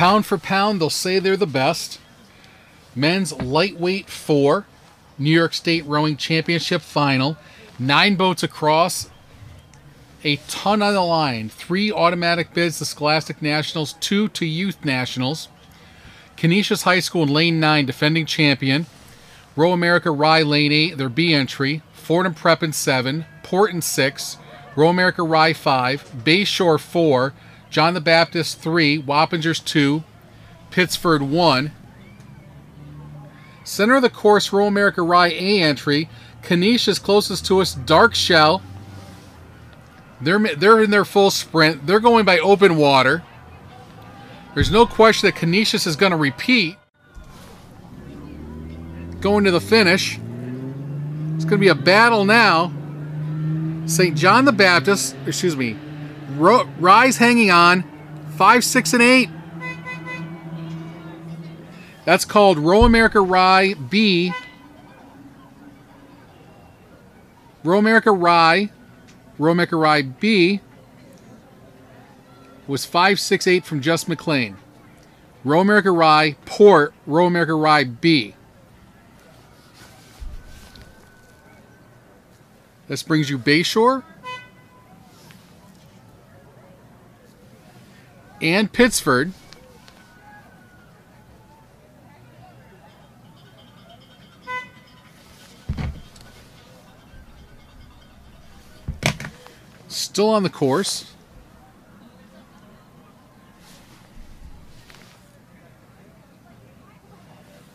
pound for pound, they'll say they're the best. Men's lightweight four, New York State Rowing Championship final. Nine boats across, a ton on the line. Three automatic bids to Scholastic Nationals, two to Youth Nationals. Canisius High School in Lane 9, defending champion. Row America Rye Lane 8, their B entry. Fordham Prep in 7. Port in 6. Row America Rye 5. Bayshore 4. John the Baptist 3. Wappingers 2. Pittsford 1. Center of the course, Row America Rye A entry. Canisius closest to us, Dark Shell. They're, they're in their full sprint. They're going by open water. There's no question that Canisius is going to repeat. Going to the finish. It's going to be a battle now. St. John the Baptist, excuse me, Rye's hanging on, 5, 6, and 8. That's called Row America Rye B. Row America Rye, Row America Rye B was 568 from Just McLean. Row America Rye, Port, Row America Rye B. This brings you Bayshore and Pittsford. Still on the course.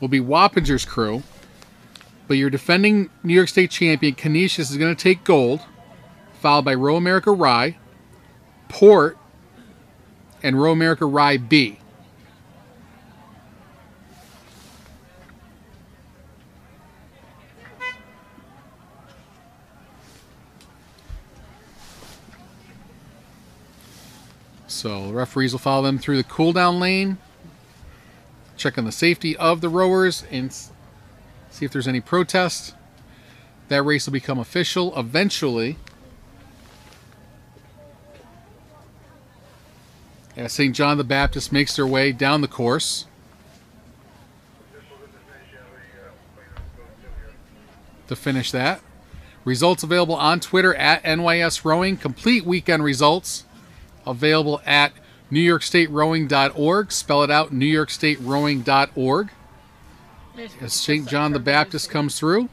will be Wappinger's crew. But your defending New York State champion, Canisius, is going to take gold, followed by Row America Rye, Port, and Row America Rye B. So the referees will follow them through the cool down lane check on the safety of the rowers and see if there's any protest. That race will become official eventually. As St. John the Baptist makes their way down the course. To finish that. Results available on Twitter at NYS Rowing. Complete weekend results available at NewYorkStateRowing.org. Spell it out, NewYorkStateRowing.org. As St. John the Baptist comes through.